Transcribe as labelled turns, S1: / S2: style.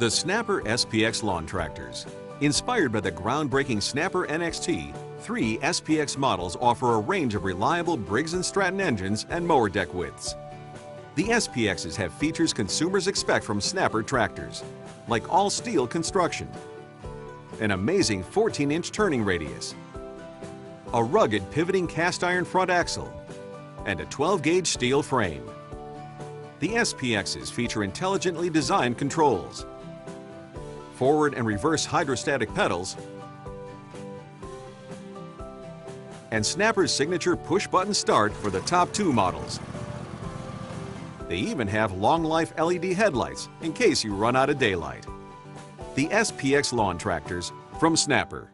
S1: The Snapper SPX lawn tractors. Inspired by the groundbreaking Snapper NXT, three SPX models offer a range of reliable Briggs & Stratton engines and mower deck widths. The SPXs have features consumers expect from Snapper tractors, like all-steel construction, an amazing 14-inch turning radius, a rugged pivoting cast iron front axle, and a 12-gauge steel frame. The SPXs feature intelligently designed controls, forward and reverse hydrostatic pedals, and Snapper's signature push-button start for the top two models. They even have long-life LED headlights in case you run out of daylight. The SPX lawn tractors from Snapper.